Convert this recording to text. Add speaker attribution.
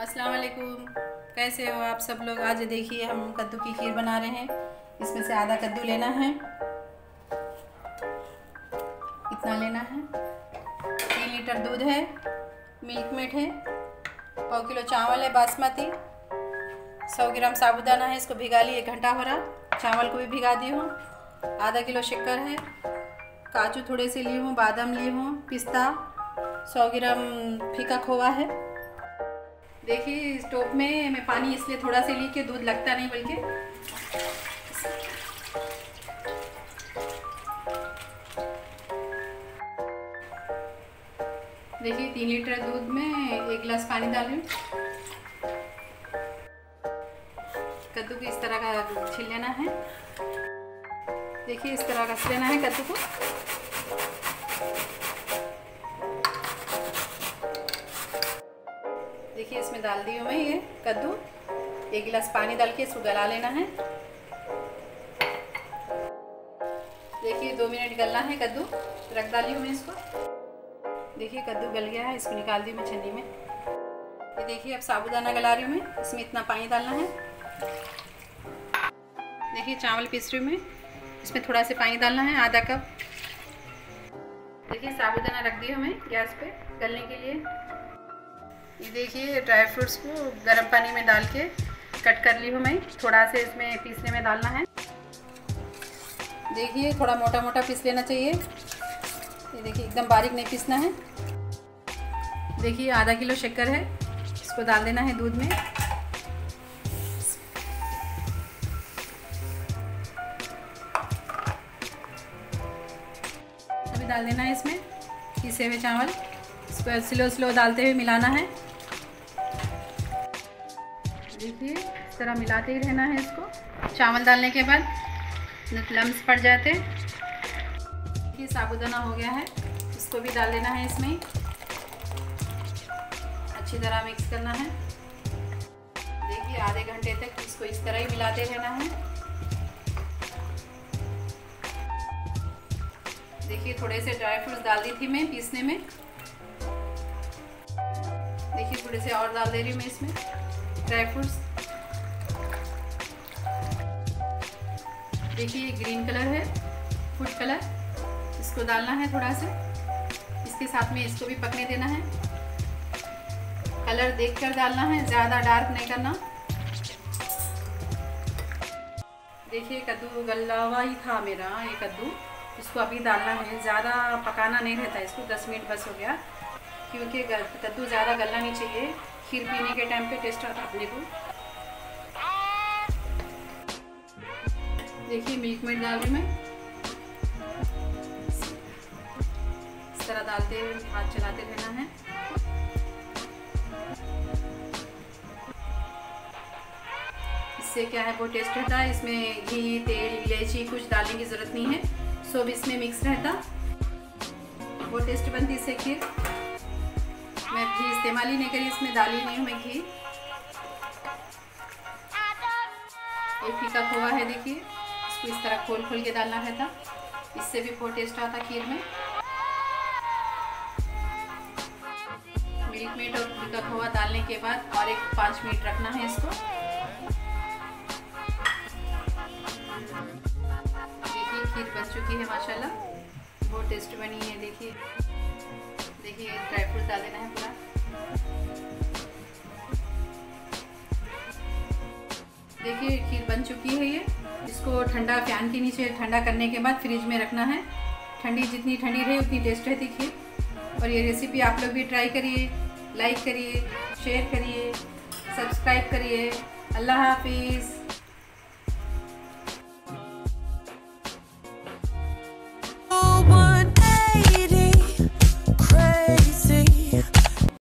Speaker 1: अस्सलाम वालेकुम कैसे हो आप सब लोग? आज देखिए हम कद्दू की खीर बना रहे हैं। इसमें से आधा कद्दू लेना है। इतना लेना है। तीन लीटर दूध है। मिल्क मेट है। पाव किलो चावल है बासमती। सौ ग्राम साबुदाना है, इसको भिगा लिए एक घंटा हो रहा। चावल को भी भिगा दी हूँ। आधा किलो शक्कर है। काजू थोड़े से ली हूँ, बादाम ली हूँ, पिस्ता। सौ ग्राम फीका खोवा है। देखिए स्टोव में मैं पानी इसलिए थोड़ा सा ली के दूध लगता नहीं बल्कि। देखिए, तीन लीटर दूध में एक गिलास पानी डाल रही कद्दू को इस तरह का छिल लेना है। देखिए, इस तरह का लेना है कद्दू को। देखिए, इसमें डाल दी हूँ मैं ये कद्दू। एक गिलास पानी डाल के इसको गला लेना है। देखिए, दो मिनट गलना है कद्दू। रख डाली हूँ मैं इसको। देखिए, कद्दू गल गया है, इसको निकाल दी मैं छन्नी में। ये देखिए, अब साबुदाना गला रही हूँ मैं। इसमें इतना पानी डालना है। देखिए, चावल पीस रही हूँ मैं। इसमें थोड़ा सा पानी डालना है, आधा कप। देखिए, साबुदाना रख दी हूँ मैं गैस पे गलने के लिए। ये देखिए ड्राई फ्रूट्स को गर्म पानी में डाल के कट कर ली हूँ मैं। थोड़ा से इसमें पीसने में डालना है। देखिए, थोड़ा मोटा मोटा पीस लेना चाहिए। ये देखिए, एकदम बारीक नहीं पीसना है। देखिए, आधा किलो शक्कर है। इसको डाल देना है दूध में। अभी डाल देना है इसमें, पीसे हुए चावल। इसको स्लो स्लो डालते हुए मिलाना है। देखिए, इस तरह मिलाते ही रहना है इसको। चावल डालने के बाद लम्स पड़ जाते। देखिए, साबुदाना हो गया है। इसको भी डाल देना है इसमें। अच्छी तरह मिक्स करना है। देखिए, आधे घंटे तक इसको इस तरह ही मिलाते रहना है। देखिए, थोड़े से ड्राई फ्रूट्स डाल दी थी मैं पीसने में। देखिए, थोड़े से और डाल दे रही हूँ मैं इसमें। ड्राई फ्रूट्स देखिए ये ग्रीन कलर है फ़ूड कलर इसको डालना है थोड़ा सा। इसके साथ में इसको भी पकने देना है। कलर देखकर डालना है, ज़्यादा डार्क नहीं करना। देखिए कद्दू गला हुआ ही था मेरा, ये कद्दू। इसको अभी डालना है, ज़्यादा पकाना नहीं रहता, इसको 10 मिनट बस हो गया। क्योंकि कद्दू ज़्यादा गलना नहीं चाहिए। खीर पीने के टाइम पे टेस्ट आता अपने को। देखिए मिल्क मेड डाल रही मैं। इस तरह डालते हुए हाथ चलाते रहना है। इससे क्या है, वो टेस्ट रहता है। इसमें घी, तेल, इलायची कुछ डालने की ज़रूरत नहीं है। सब इसमें मिक्स रहता। वो टेस्ट बनती इससे खीर। मैं घी इस्तेमाल ही नहीं करी, इसमें डाली नहीं हूँ मैं घी। ये फीका खोआ है देखिए, इसको इस तरह खोल खोल के डालना रहता। इससे भी बहुत टेस्ट आता खीर में। मिल्क मेट और फीका खोआ डालने के बाद और एक पाँच मिनट रखना है इसको। देखिए खीर बन चुकी है, माशाल्लाह। बहुत टेस्ट बनी है, देखिए। खीर बन चुकी है ये। इसको ठंडा फ़ैन के नीचे ठंडा करने के बाद फ्रिज में रखना है। ठंडी जितनी ठंडी रहे, उतनी टेस्ट रहती खीर। और ये रेसिपी आप लोग भी ट्राई करिए लाइक करिए शेयर करिए सब्सक्राइब करिए। अल्लाह हाफिज़।